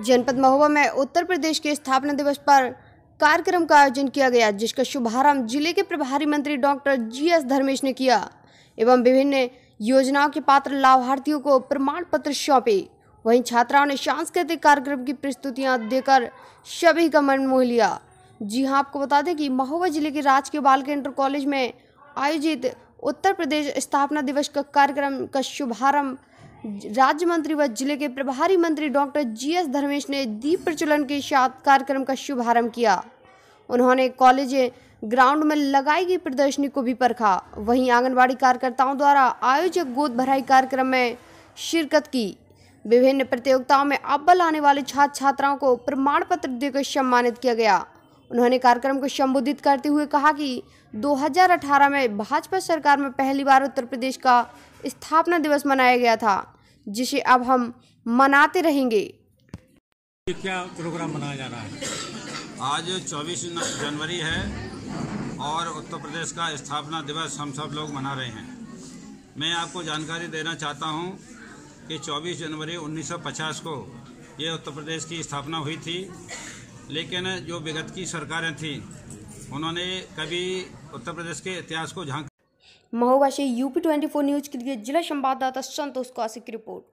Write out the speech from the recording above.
जनपद महोबा में उत्तर प्रदेश के स्थापना दिवस पर कार्यक्रम का आयोजन किया गया, जिसका शुभारंभ ज़िले के प्रभारी मंत्री डॉक्टर जी एस धर्मेश ने किया एवं विभिन्न योजनाओं के पात्र लाभार्थियों को प्रमाण पत्र सौंपे। वहीं छात्राओं ने सांस्कृतिक कार्यक्रम की प्रस्तुतियाँ देकर सभी का मन मोह लिया। जी हाँ, आपको बता दें कि महोबा ज़िले के राजकीय बालिका इंटर कॉलेज में आयोजित उत्तर प्रदेश स्थापना दिवस का कार्यक्रम का शुभारंभ राज्य मंत्री व ज़िले के प्रभारी मंत्री डॉक्टर जी एस धर्मेश ने दीप प्रचलन के साथ कार्यक्रम का शुभारंभ किया। उन्होंने कॉलेज ग्राउंड में लगाई गई प्रदर्शनी को भी परखा। वहीं आंगनबाड़ी कार्यकर्ताओं द्वारा आयोजक गोद भराई कार्यक्रम में शिरकत की। विभिन्न प्रतियोगिताओं में अव्वल आने वाले छात्र छात्राओं को प्रमाण पत्र देकर सम्मानित किया गया। उन्होंने कार्यक्रम को संबोधित करते हुए कहा कि 2018 में भाजपा सरकार में पहली बार उत्तर प्रदेश का स्थापना दिवस मनाया गया था जिसे अब हम मनाते रहेंगे। क्या प्रोग्राम मनाया जा रहा है? आज 24 जनवरी है और उत्तर प्रदेश का स्थापना दिवस हम सब लोग मना रहे हैं। मैं आपको जानकारी देना चाहता हूँ कि 24 जनवरी 1950 को ये उत्तर प्रदेश की स्थापना हुई थी। लेकिन जो विगत की सरकारें थी, उन्होंने कभी उत्तर प्रदेश के इतिहास को झाँक महोवाशी, यूपी यूपी 24 न्यूज़ के लिए जिला संवाददाता संतोष कौशिक की रिपोर्ट।